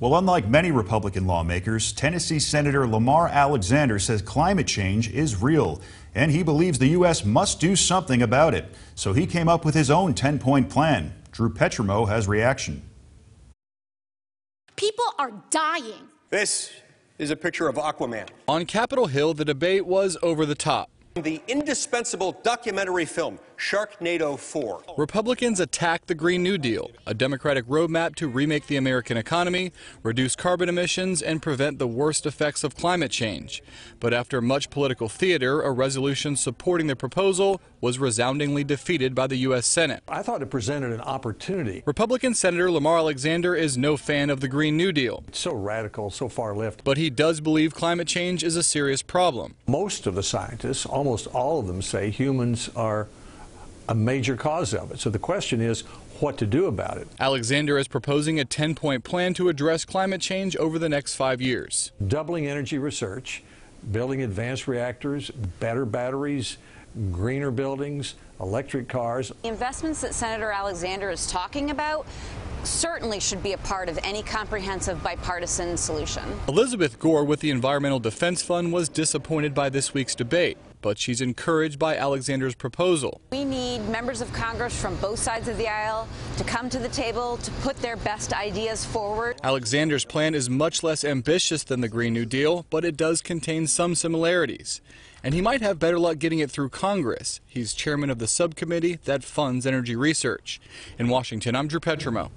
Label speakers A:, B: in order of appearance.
A: Well, unlike many Republican lawmakers, Tennessee Senator Lamar Alexander says climate change is real, and he believes the U.S. must do something about it. So he came up with his own 10 point plan. Drew Petrimoulx has reaction.
B: People are dying.
C: This is a picture of Aquaman.
D: On Capitol Hill, the debate was over the top.
C: The indispensable documentary film, Sharknado 4.
D: Republicans attacked the Green New Deal, a Democratic roadmap to remake the American economy, reduce carbon emissions, and prevent the worst effects of climate change. But after much political theater, a resolution supporting the proposal was resoundingly defeated by the U.S. Senate.
E: I thought it presented an opportunity.
D: Republican Senator Lamar Alexander is no fan of the Green New Deal.
E: It's so radical, so far left.
D: But he does believe climate change is a serious problem.
E: Most of the scientists, almost all of them, say humans are a major cause of it. So the question is what to do about it.
D: Alexander is proposing a 10 point plan to address climate change over the next five years.
E: Doubling energy research, building advanced reactors, better batteries, greener buildings, electric cars.
F: The investments that Senator Alexander is talking about certainly should be a part of any comprehensive bipartisan solution.
D: Elizabeth Gore with the Environmental Defense Fund was disappointed by this week's debate, but she's encouraged by Alexander's proposal.
F: We need members of Congress from both sides of the aisle to come to the table to put their best ideas forward.
D: Alexander's plan is much less ambitious than the Green New Deal, but it does contain some similarities. And he might have better luck getting it through Congress. He's chairman of the subcommittee that funds energy research. In Washington, I'm Drew Petrimoulx.